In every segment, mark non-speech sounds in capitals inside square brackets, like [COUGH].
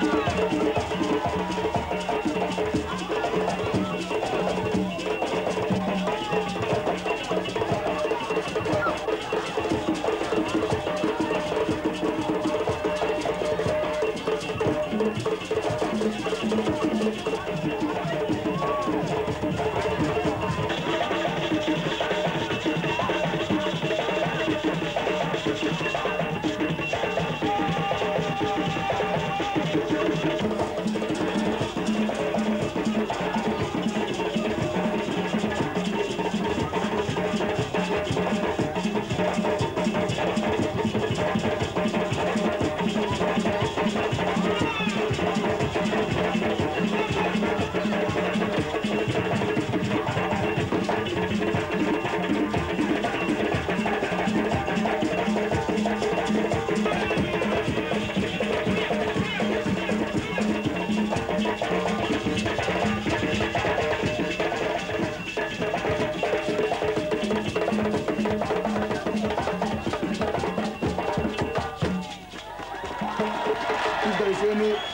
Is any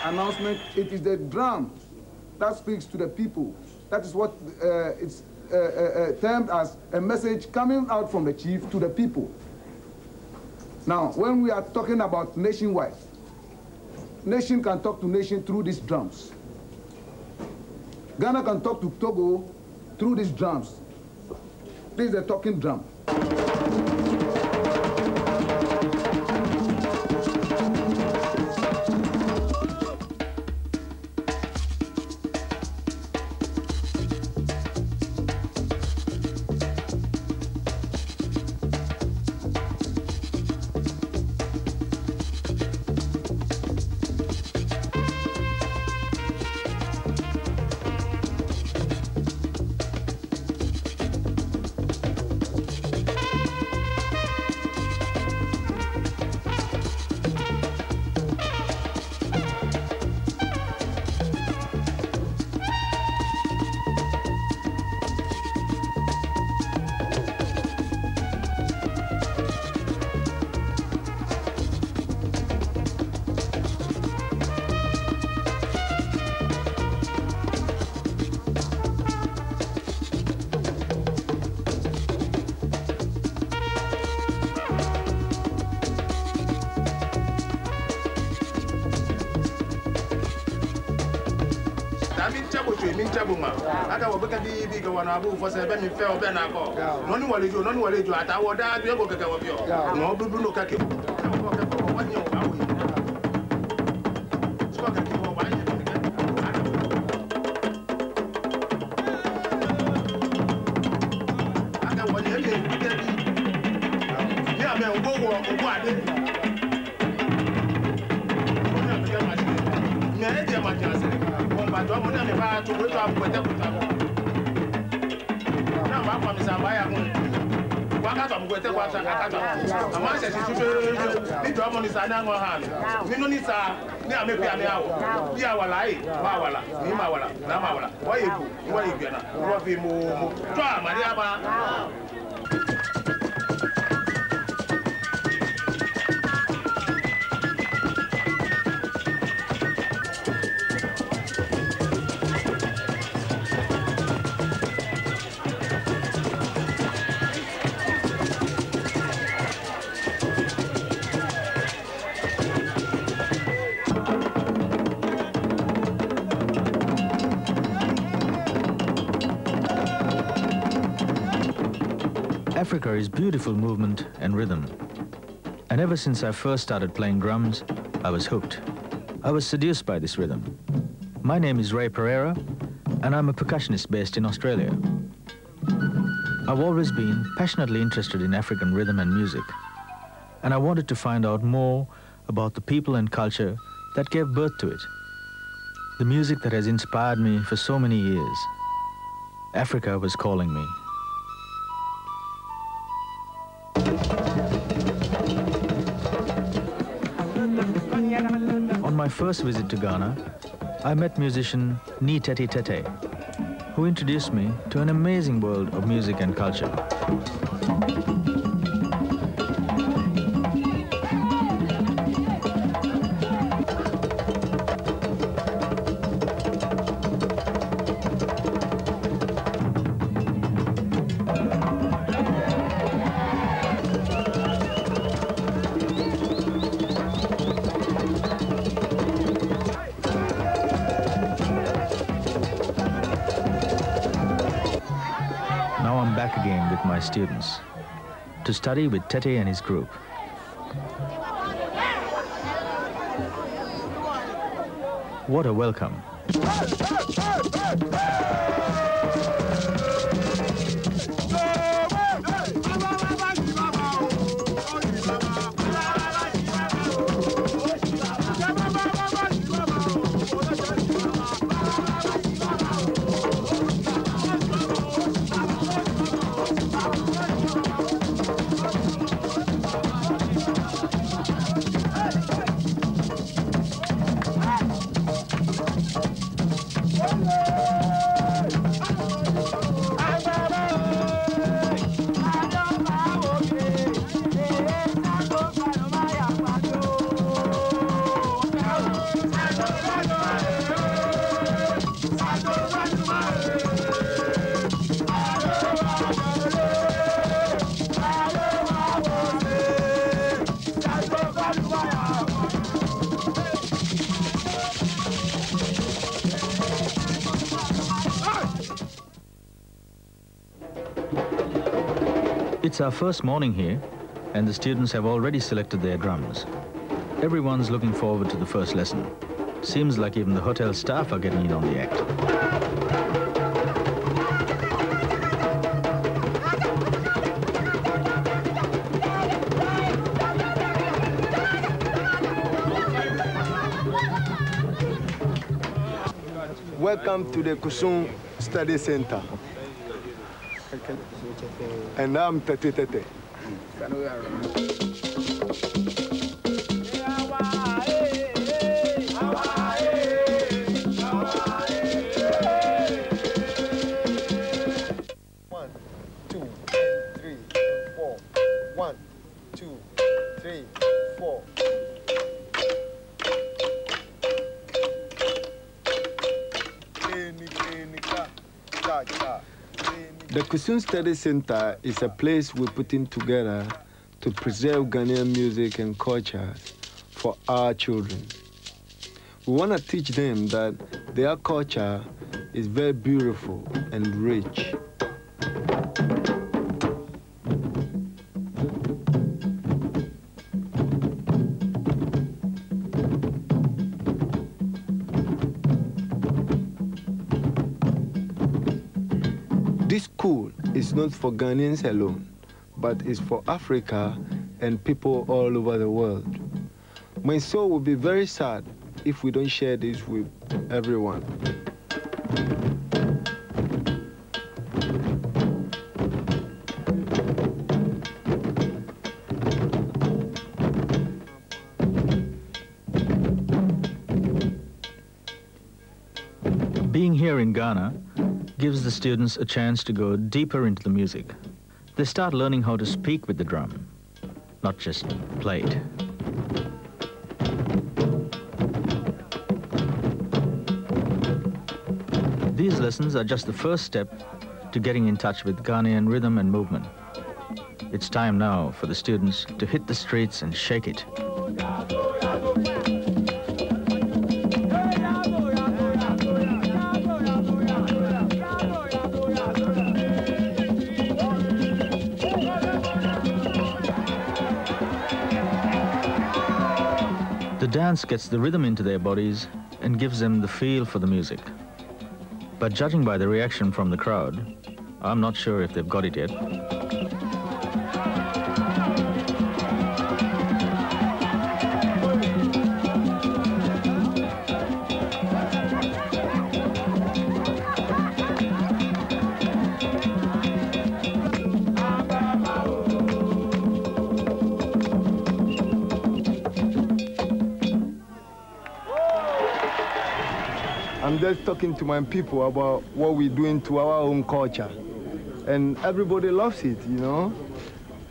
announcement, it is the drum that speaks to the people. That is what uh, it's uh, uh, uh, termed as a message coming out from the chief to the people. Now, when we are talking about nationwide, nation can talk to nation through these drums. Ghana can talk to Togo through these drums. This is a talking drum. abu fɔsɛ bɛ mi fɛ o bɛ n'a nɔni wale jo nɔni wale jo a t'a wɔ da bi e ko kɛkɛ wɔ bi o mɔ dudu n'o ka kɛ o n'o kɛ to o a bɔ tɛ. Àmọ́ àṣẹ ti tún fẹ́ẹ́ níjọ́ ọmọ ní sa ní àwọn hàn nínú ní sa ní àmì pé àmì àwọ̀ bí àwàlà yìí wọ́n àwàlà ní mà àwàlà náà mà àwàlà wọ́n yẹ kù wọ́n yẹ gbẹ̀nà wọ́n fi mú mú tọ́ àmàlí àbá. Beautiful movement and rhythm. And ever since I first started playing drums, I was hooked. I was seduced by this rhythm. My name is Ray Pereira, and I'm a percussionist based in Australia. I've always been passionately interested in African rhythm and music, and I wanted to find out more about the people and culture that gave birth to it. The music that has inspired me for so many years. Africa was calling me. First visit to Ghana, I met musician Nii Tettey Tetteh, who introduced me to an amazing world of music and culture. To study with Tetteh and his group. What a welcome. It's our first morning here, and the students have already selected their drums. Everyone's looking forward to the first lesson. Seems like even the hotel staff are getting in on the act. Welcome to the Kusun Study Center. And now I'm Tettey Tetteh. The Study Center is a place we're putting together to preserve Ghanaian music and culture for our children. We want to teach them that their culture is very beautiful and rich. Not for Ghanaians alone, but is for Africa and people all over the world. My soul will be very sad if we don't share this with everyone. Being here in Ghana gives the students a chance to go deeper into the music. They start learning how to speak with the drum, not just play it. These lessons are just the first step to getting in touch with Ghanaian rhythm and movement. It's time now for the students to hit the streets and shake it. Dance gets the rhythm into their bodies and gives them the feel for the music. But judging by the reaction from the crowd, I'm not sure if they've got it yet. Talking to my people about what we're doing to our own culture. And everybody loves it, you know?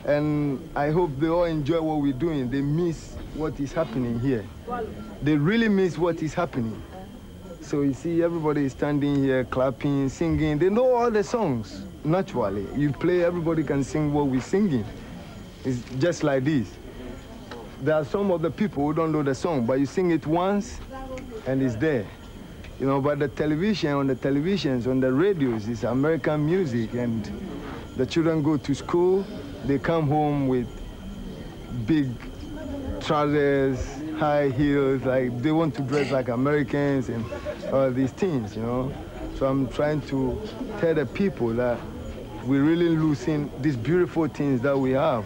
And I hope they all enjoy what we're doing. They miss what is happening here. They really miss what is happening. So you see, everybody is standing here, clapping, singing. They know all the songs, naturally. You play, everybody can sing what we're singing. It's just like this. There are some of the people who don't know the song, but you sing it once, and it's there. You know, but the television, on the televisions, on the radios, it's American music, and The children go to school, they come home with big trousers, high heels, like they want to dress like Americans and all these things, you know. So I'm trying to tell the people that we're really losing these beautiful things that we have.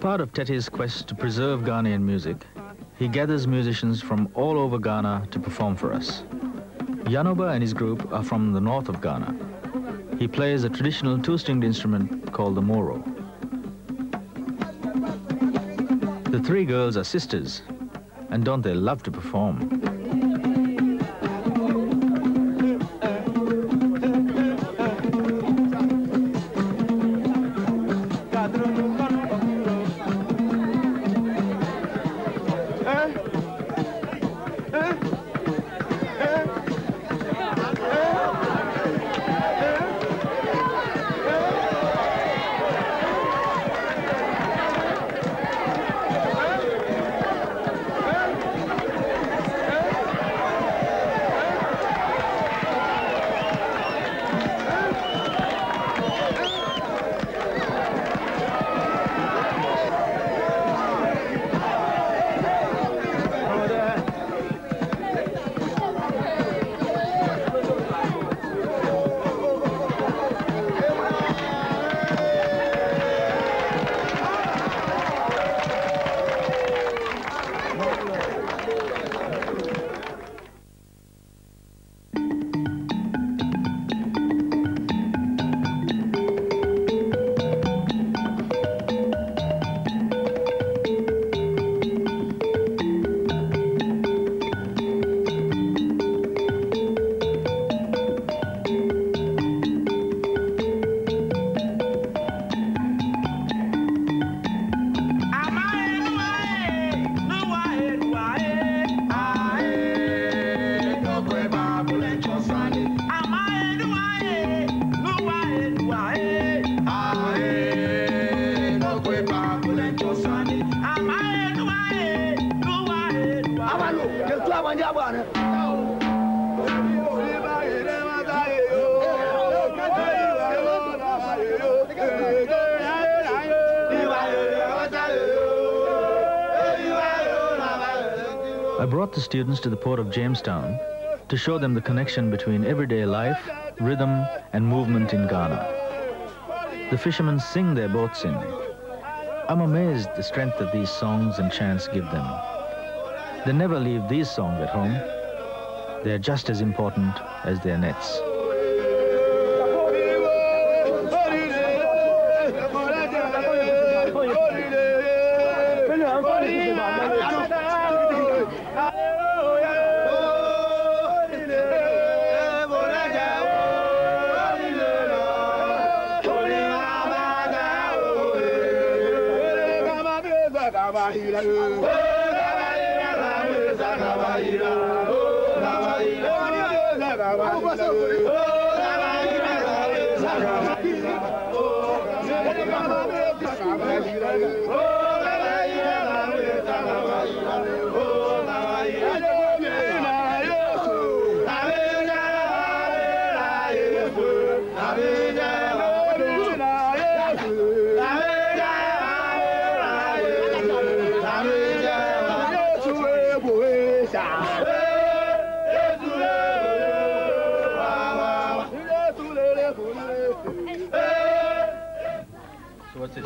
Part of Tetteh's quest to preserve Ghanaian music, he gathers musicians from all over Ghana to perform for us. Yanoba and his group are from the north of Ghana. He plays a traditional two-stringed instrument called the moro. The three girls are sisters, and don't they love to perform? I brought the students to the port of Jamestown to show them the connection between everyday life, rhythm, and movement in Ghana. The fishermen sing their boats in. I'm amazed the strength that these songs and chants give them. They never leave these songs at home. They're just as important as their nets.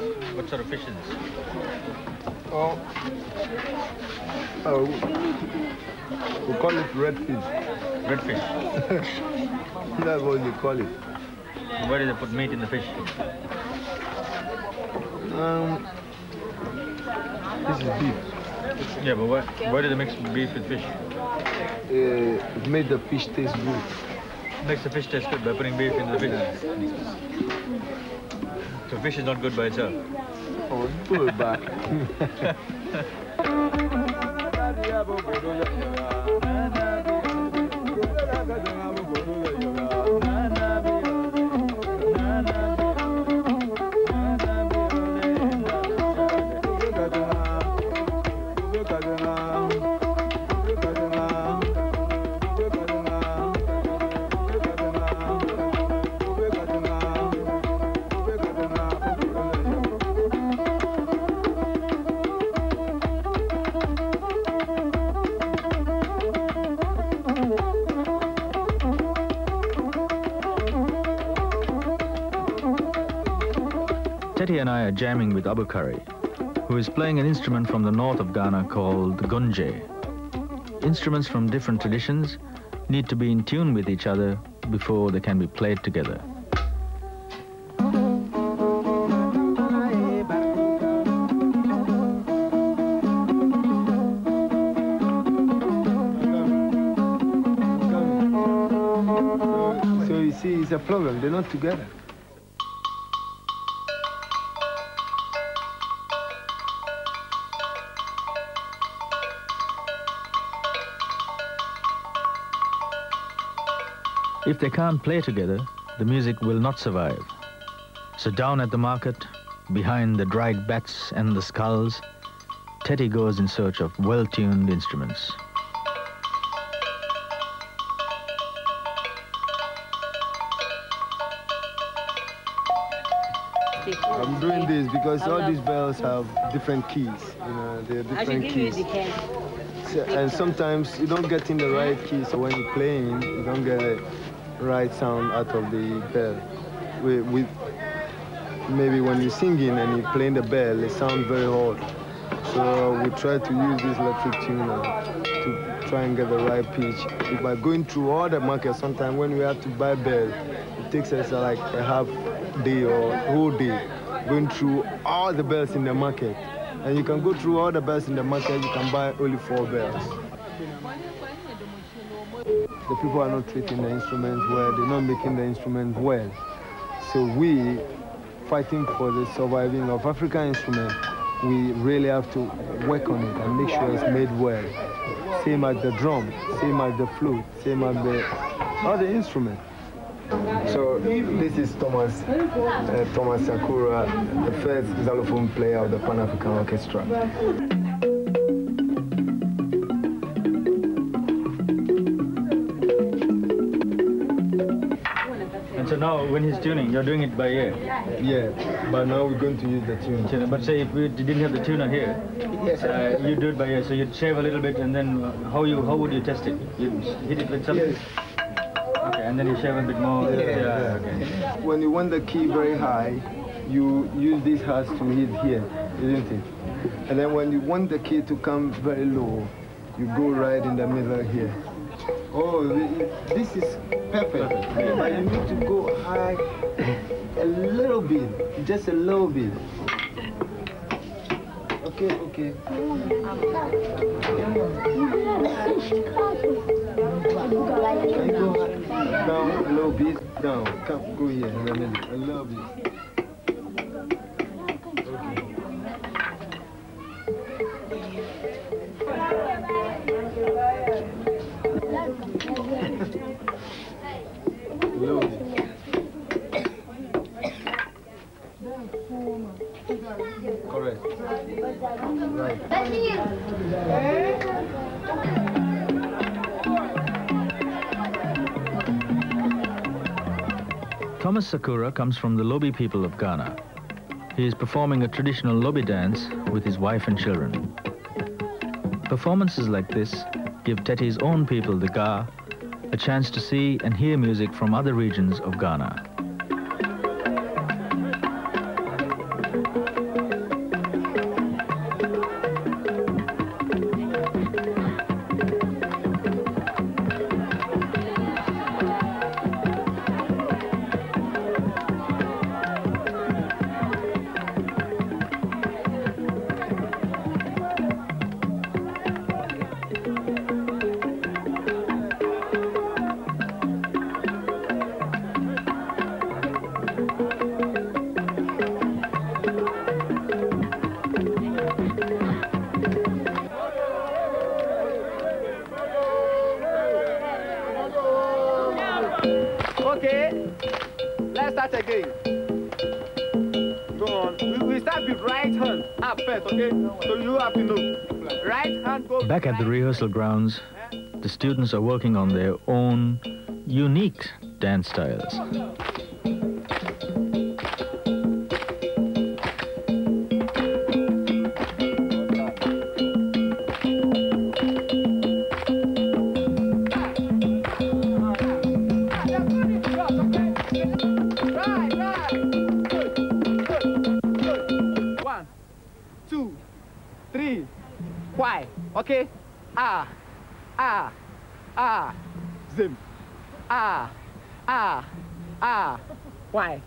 What sort of fish is this? Oh, oh, we call it red redfish. Redfish. [LAUGHS] That's what we call it. Where do they put meat in the fish? Um, this is beef. Yeah, but why, why do they mix beef with fish? Uh, it made the fish taste good. Makes the fish taste good by putting beef in the fish. Fish is not good by itself. Oh, it [LAUGHS] jamming with Abukari, who is playing an instrument from the north of Ghana called gunje. Instruments from different traditions need to be in tune with each other before they can be played together. So you see, it's a problem. They're not together. If they can't play together, the music will not survive. So down at the market, behind the dried bats and the skulls, Tetteh goes in search of well-tuned instruments. I'm doing this because all these bells have different keys. You know, they're different keys. So, and sometimes you don't get in the right key, so when you're playing, you don't get the right sound out of the bell. With, with maybe when you're singing and you're playing the bell, it sounds very hard. So we try to use this electric tuner to try and get the right pitch. By going through all the markets, sometimes when we have to buy bell, it takes us like a half day or whole day going through all the bells in the market. And you can go through all the bells in the market, you can buy only four bells. The people are not treating the instruments well, they're not making the instruments well. So we, fighting for the surviving of African instruments, we really have to work on it and make sure it's made well. Same as the drum, same as the flute, same as the other instruments. So this is Thomas, uh, Thomas Sakura, the first xylophone player of the Pan-African Orchestra. Now, when he's tuning, you're doing it by ear. Yeah, but now we're going to use the tune. Tuner. But say if we didn't have the tuner here, uh, you do it by ear. So you'd shave a little bit, and then uh, how you how would you test it? You hit it with something. Okay, and then you shave a bit more. Yeah. okay. When you want the key very high, you use these hands to hit here, isn't it? And then when you want the key to come very low, you go right in the middle here. Oh, this is perfect. But you need to go high a little bit, just a little bit. Okay, okay. Go down a little bit, down. Come, go here in the middle, a little bit. Thomas Sakura comes from the Lobi people of Ghana. He is performing a traditional Lobi dance with his wife and children. Performances like this give Tetteh's own people, the Ga, a chance to see and hear music from other regions of Ghana. Back at the rehearsal grounds, the students are working on their own unique dance styles. Okay? Ah, ah, ah, zim. Ah, ah, ah. Why?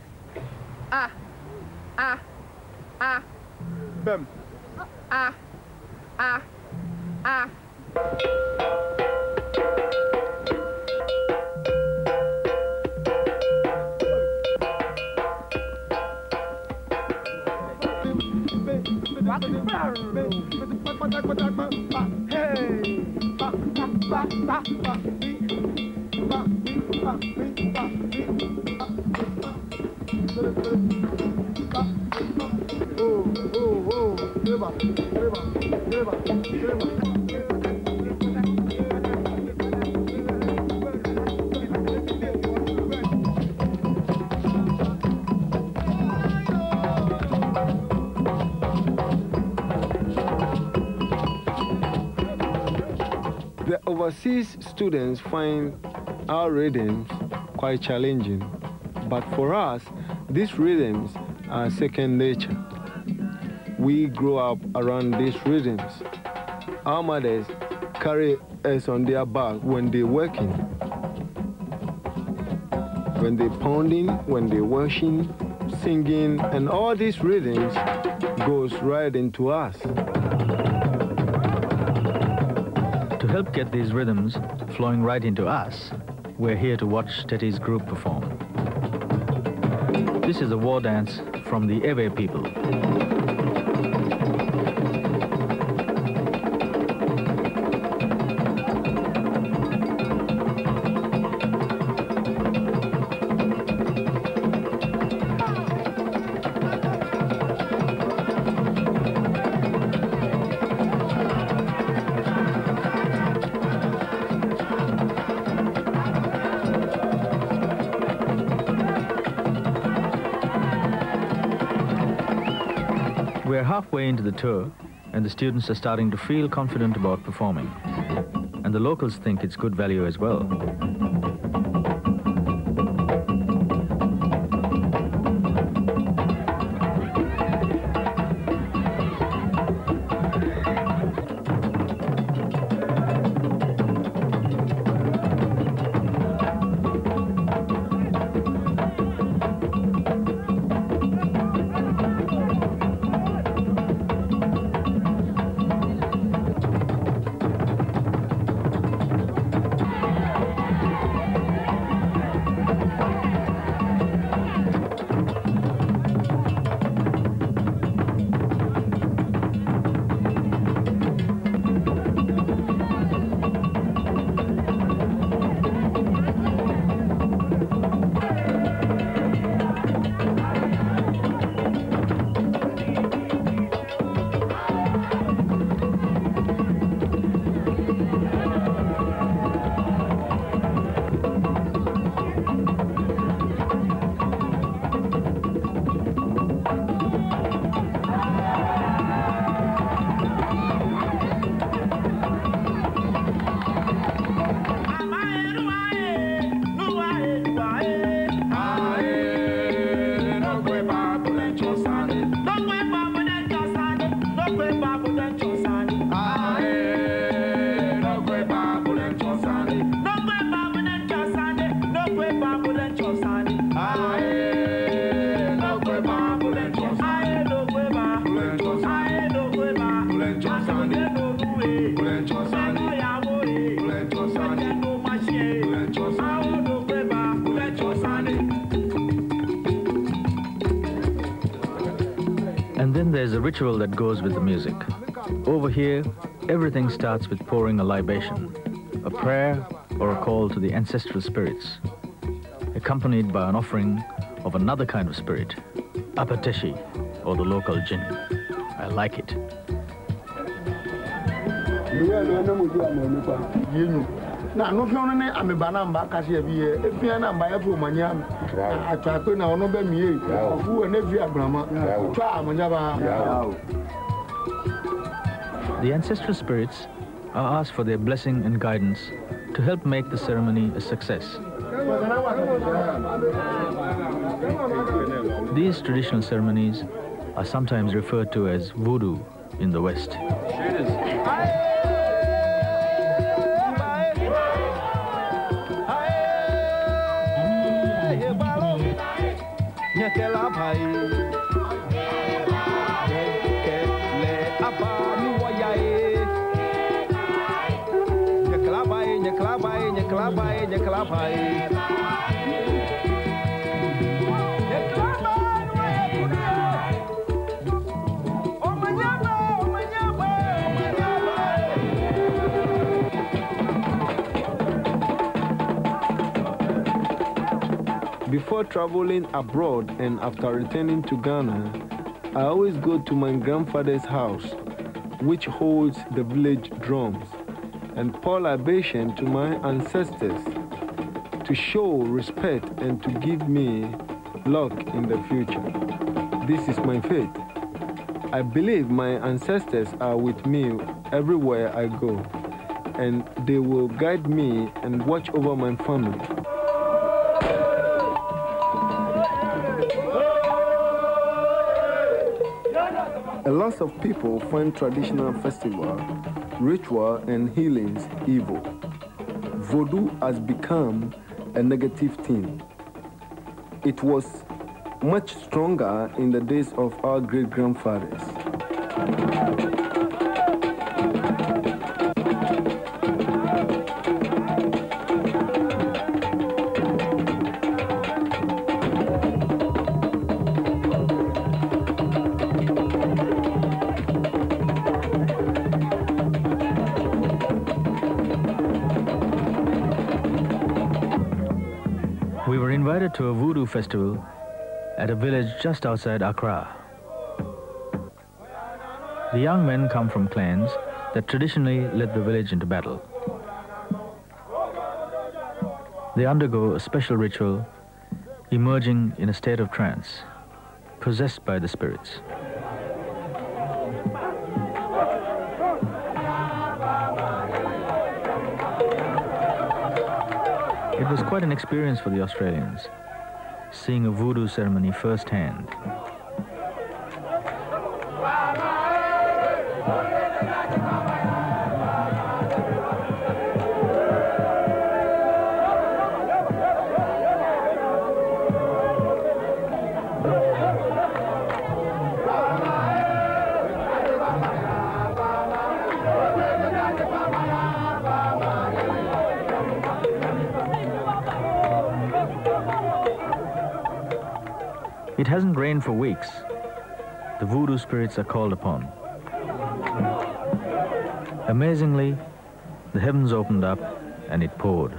The overseas students find our rhythms quite challenging, but for us, these rhythms are second nature. We grow up around these rhythms. Our mothers carry us on their back when they're working, when they're pounding, when they're washing, singing, and all these rhythms goes right into us. Help get these rhythms flowing right into us, we're here to watch Tetteh's group perform. This is a war dance from the Ewe people. The tour, and the students are starting to feel confident about performing. And the locals think it's good value as well. There's a ritual that goes with the music. Over here, everything starts with pouring a libation, a prayer or a call to the ancestral spirits, accompanied by an offering of another kind of spirit, akpeteshie, or the local gin. I like it. na no fiɔno ne ameba na mba kase abi yɛ efia na mba yɛ fo mani ami atwa akpe na ɔno bɛ mie ɔfu wɔ ne fi agblama twa amanyaba. The ancestral spirits are asked for their blessing and guidance to help make the ceremony a success. These traditional ceremonies are sometimes referred to as voodoo in the West. Before traveling abroad and after returning to Ghana, I always go to my grandfather's house, which holds the village drums, and pour libation to my ancestors to show respect and to give me luck in the future. This is my faith. I believe my ancestors are with me everywhere I go, and they will guide me and watch over my family. A lot of people find traditional festival, ritual, and healings evil. Voodoo has become a negative thing. It was much stronger in the days of our great grandfathers. Invited to a voodoo festival at a village just outside Accra. The young men come from clans that traditionally led the village into battle. They undergo a special ritual, emerging in a state of trance, possessed by the spirits. It was quite an experience for the Australians, seeing a voodoo ceremony firsthand. Weeks. The voodoo spirits are called upon. Amazingly, the heavens opened up and it poured.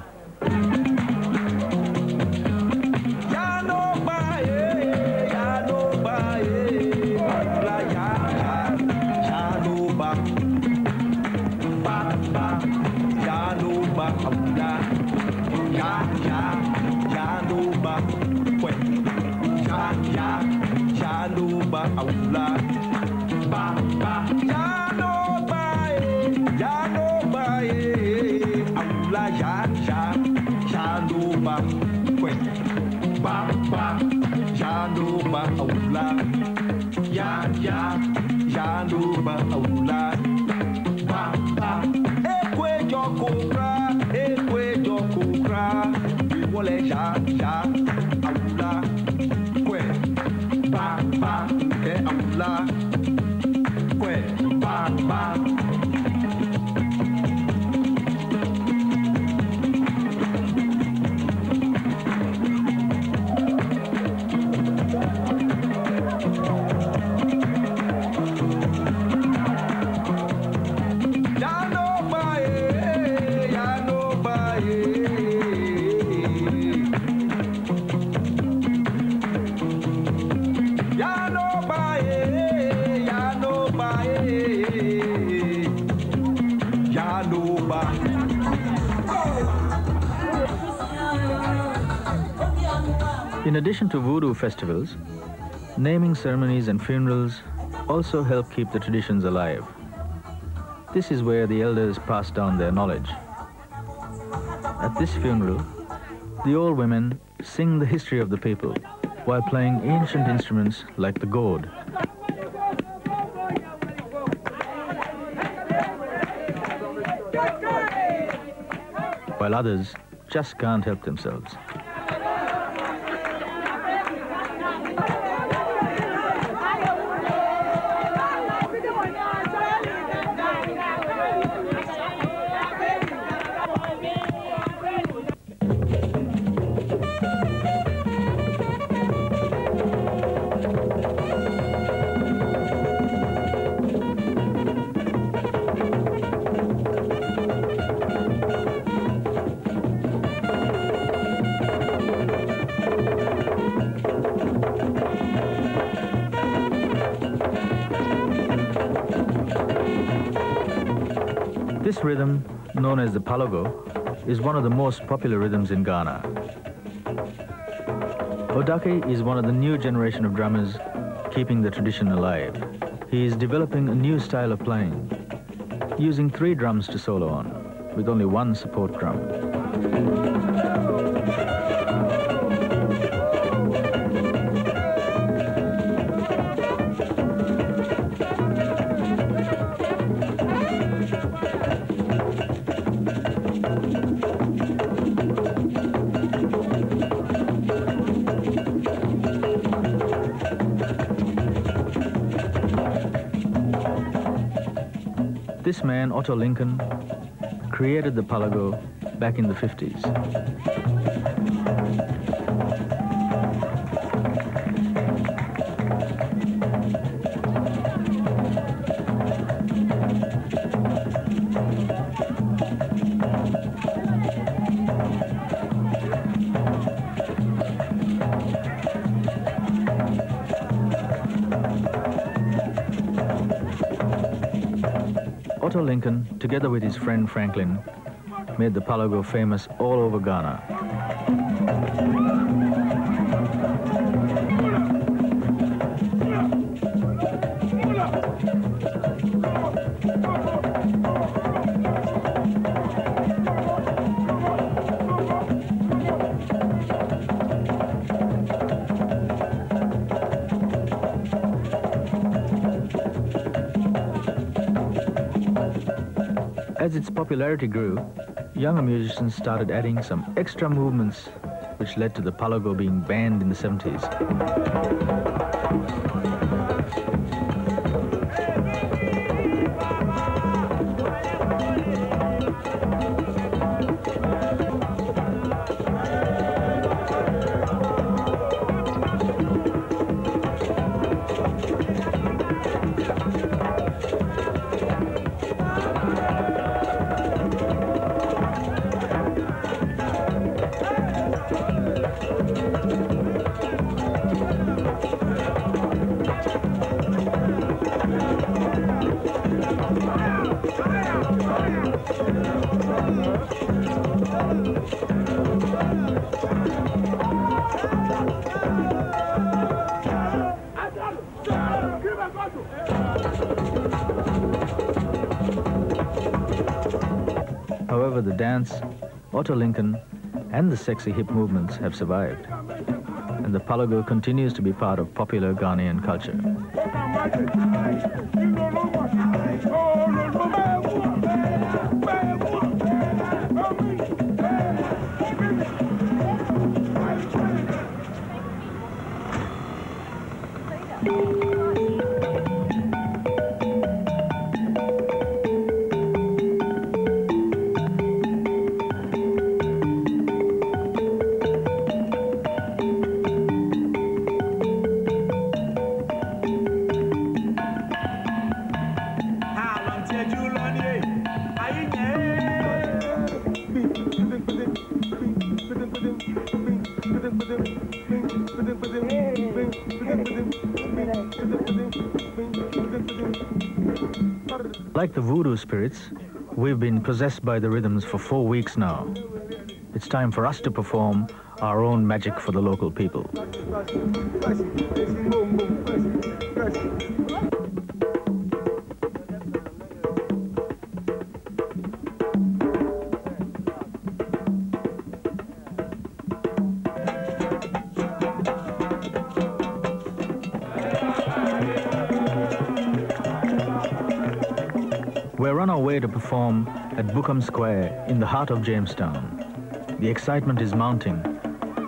In addition to voodoo festivals, naming ceremonies and funerals also help keep the traditions alive. This is where the elders pass down their knowledge. At this funeral, the old women sing the history of the people while playing ancient instruments like the gourd. While others just can't help themselves. Rhythm, known as the kpanlogo, is one of the most popular rhythms in Ghana. Odake is one of the new generation of drummers keeping the tradition alive. He is developing a new style of playing, using three drums to solo on, with only one support drum. This man, Otto Lincoln, created the kpanlogo back in the 50s. His friend Franklin, made the Kpanlogo famous all over Ghana. Popularity grew, younger musicians started adding some extra movements which led to the kpanlogo being banned in the 70s. Dance, Otto Lincoln, and the sexy hip movements have survived. And the kpanlogo continues to be part of popular Ghanaian culture. Like the voodoo spirits, we've been possessed by the rhythms for four weeks now. It's time for us to perform our own magic for the local people. At Bukom Square in the heart of Jamestown. The excitement is mounting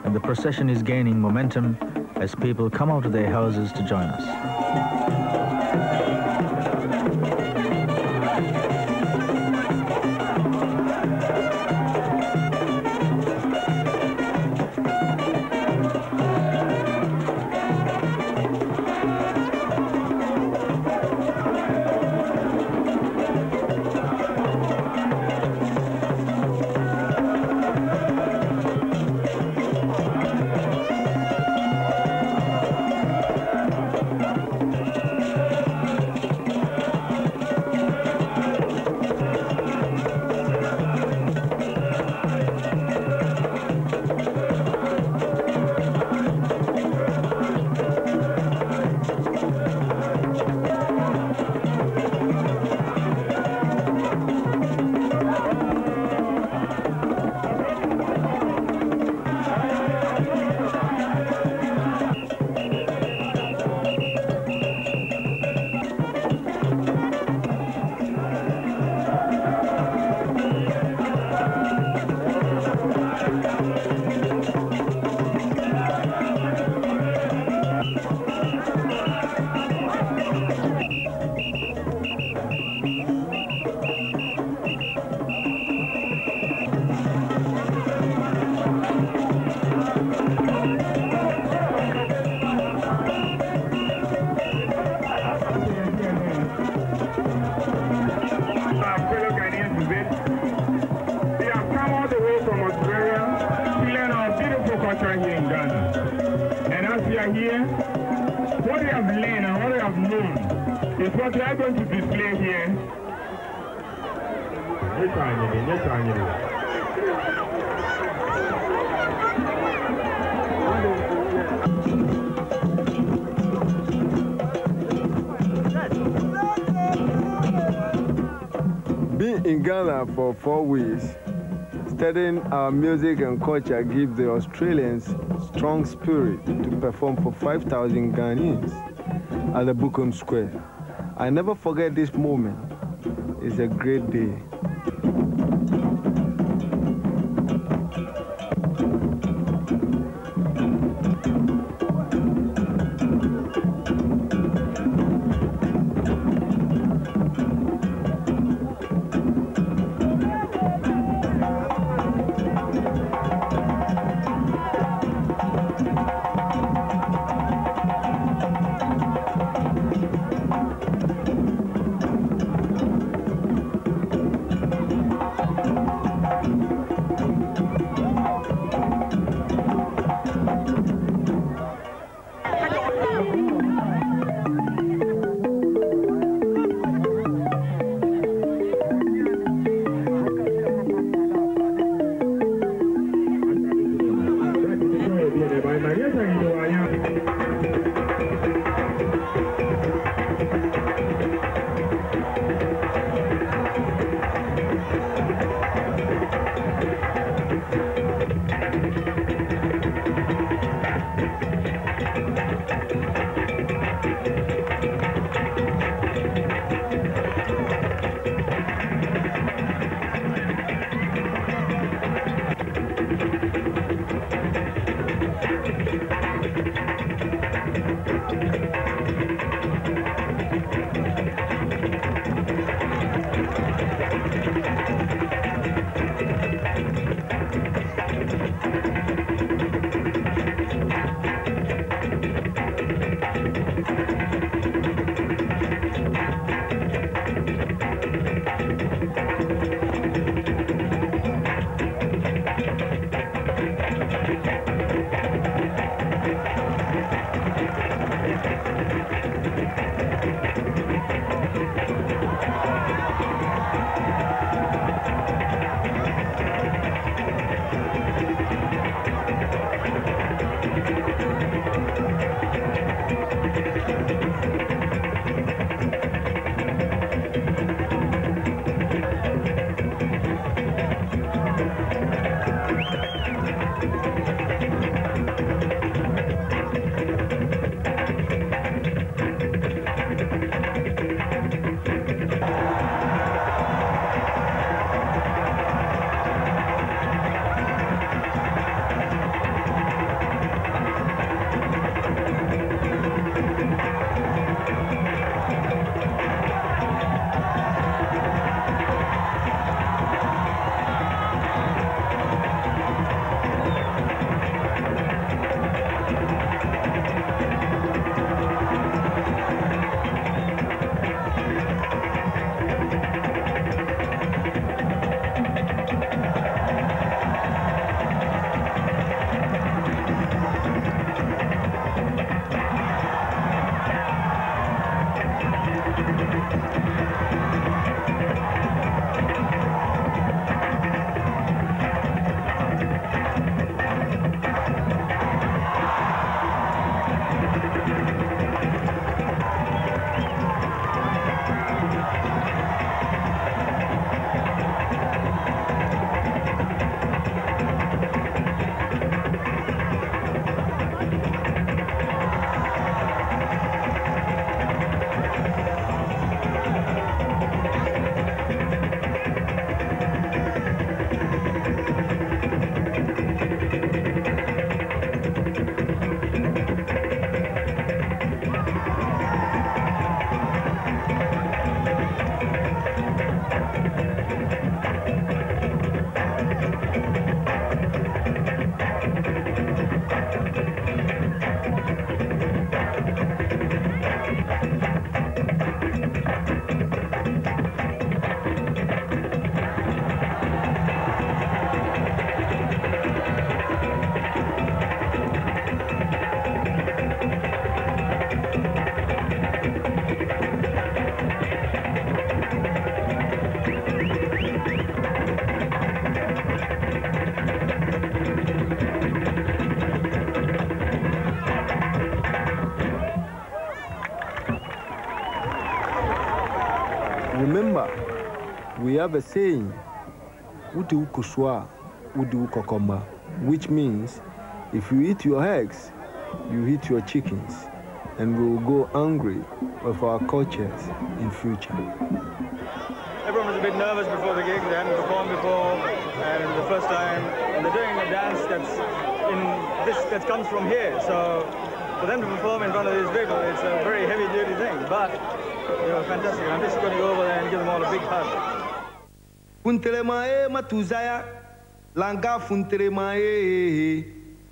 and the procession is gaining momentum as people come out of their houses to join us. Is what we are going to display here. Being in Ghana for four weeks, studying our music and culture gives the Australians strong spirit to perform for 5,000 Ghanaians at the Bukom Square. I never forget this moment. It's a great day. We have a saying, Uti kuswa, kokomba, which means if you eat your eggs, you eat your chickens, and we will go angry of our cultures in future. Everyone was a bit nervous before the gig. They hadn't performed before, and the first time. And they're doing a dance that's in this that comes from here. So for them to perform in front of this people, it's a very heavy-duty thing. But they were fantastic. and I'm just going to go over there and give them all a big hug. Funtelema e matuzaya, langa funtelema e.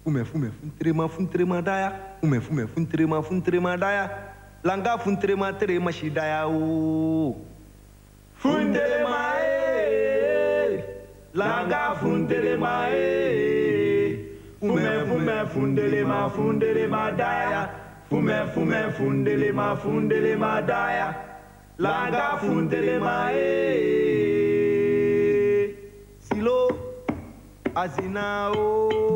Fume fume funtelema funtelema daya, fume fume funtelema funtelema daya, langa funtelema telema shidaya o. E, langa funtelema e. Fume fume fundelema fundelema daya, fume fume fundelema fundelema daya, langa funtelema Azinao.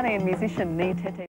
Ghanaian musician Nii Tettey